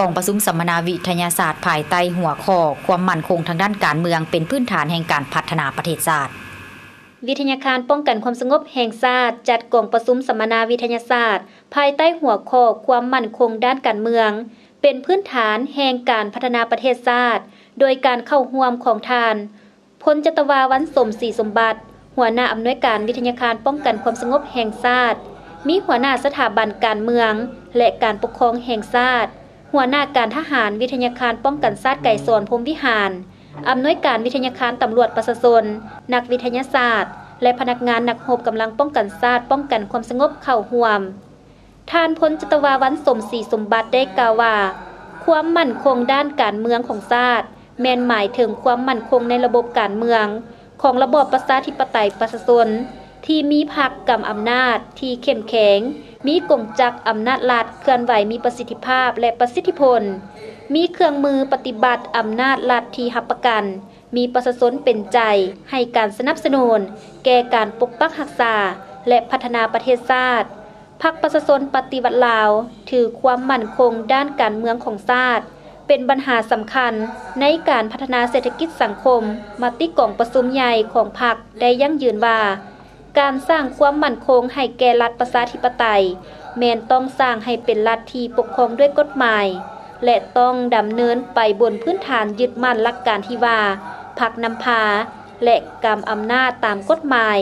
กองประสุมสัมมนาวิทยาศาสตร์ภายใต้หัวข้อความมั่นคงทางด้านการเมืองเป็นพื้นฐานแห่งการพัฒนาประเทศชาติ วิทยาคารป้องกันความสงบแห่งชาติจัดกองประสุมสัมมนาวิทยาศาสตร์ ภายใต้หัวข้อความมั่นคงด้านการเมือง เป็นพื้นฐานแห่งการพัฒนาประเทศชาติโดยการเข้าร่วมของทานพลจตวาวันสมศรีสมบัติ หัวหน้าอำนวยการวิทยาคารป้องกันความสงบแห่งชาติมีหัวหน้าสถาบันการเมือง และการปกครองแห่งชาติ หัวหน้าการทหารวิทยาคารป้องกันชาติไก่สอนพรมวิหารอำนวยการวิทยาคารตำรวจประชาชนนักวิทยาศาสตร์ และพนักงานนักหบกำลังป้องกันชาติป้องกันความสงบเข้าห่วมท่านพลจตวาวันสมศรีสมบัติได้กล่าวว่า ความมั่นคงด้านการเมืองของชาติแมนหมายถึงความมั่นคงในระบบการเมือง ของระบอบประชาธิปไตยประชาชน ที่มีพักกับอำนาจที่เข้มแข็ง มีกงจักอำนาจรัฐเคลื่อนไหวมีประสิทธิภาพและประสิทธิพลมีเครื่องมือปฏิบัติอำนาจรัฐที่หับประกัน มีประชาชนเป็นใจ ให้การสนับสนุน แก่การปกปักรักษา และพัฒนาประเทศชาติพักประชาชนปฏิวัติลาว ถือความมั่นคงด้านการเมืองของชาติเป็นปัญหาสำคัญในการพัฒนาเศรษฐกิจสังคม มาติกล่องประสุมใหญ่ของพรรคได้ยั่งยืนว่า การสร้างความมั่นคงให้แก่รัฐประชาธิปไตย แมนต้องสร้างให้เป็นรัฐที่ปกครองด้วยกฎหมาย และต้องดำเนินไปบนพื้นฐานยึดมั่นหลักการที่ว่าพักนำพา และกรรมอำนาจตามกฎหมาย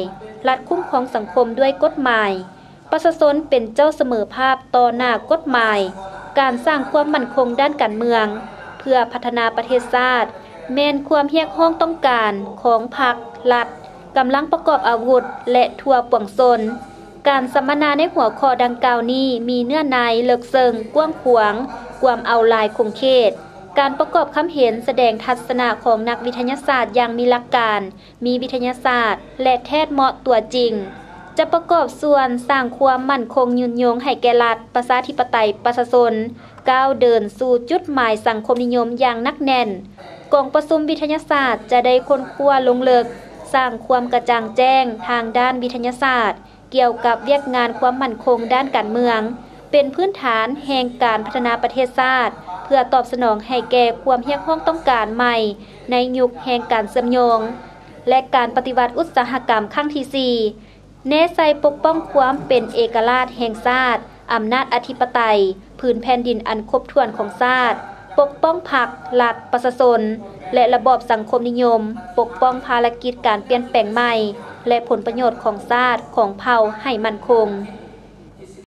รัฐคุ้มครองสังคมด้วยกฎหมาย ประชาชนเป็นเจ้าเสมอภาพต่อหน้ากฎหมาย การสร้างความมั่นคงด้านการเมือง เพื่อพัฒนาประเทศชาติแมนความเรียกร้องต้องการของพรรครัฐ กำลังประกอบอาวุธ และทั่วปวงสนการสัมมนาในหัวข้อดังกล่าวนี้มีเนื้อในเลิกเซิงกว้างขวางความเอาลายคงเขต การประกอบคำเห็นแสดงทัศนะของนักวิทยาศาสตร์อย่างมีหลักการ มีวิทยาศาสตร์ และแทศเหมาะตัวจริง จะประกอบส่วนสร้างความมั่นคงยืนยงให้แก่รัฐประชาธิปไตยประชาชนก้าวเดินสู่จุดหมายสังคมนิยมอย่างนักแน่นกองประสุมวิทยาศาสตร์จะได้ค้นคว้าลงเลิก สร้างความกระจ่างแจ้งทางด้านวิทยาศาสตร์ เกี่ยวกับเวียกงานความมั่นคงด้านการเมือง เป็นพื้นฐานแห่งการพัฒนาประเทศชาติเพื่อตอบสนองให้แก่ความเรียกร้องต้องการใหม่ ในยุคแห่งการเสื่อมโยง และการปฏิวัติอุตสาหกรรมครั้งที่4เนใส่ปกป้องความเป็นเอกราชแห่งชาติอำนาจอธิปไตยพื้นแผ่นดินอันครบถ้วนของชาติ ปกป้องผักหลัดประสาชนและระบอบสังคมนิยม ปกป้องภารกิจการเปลี่ยนแปลงใหม่ และผลประโยชน์ของชาติของเผ่าให้มั่นคง